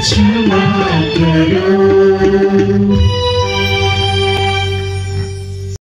지나가려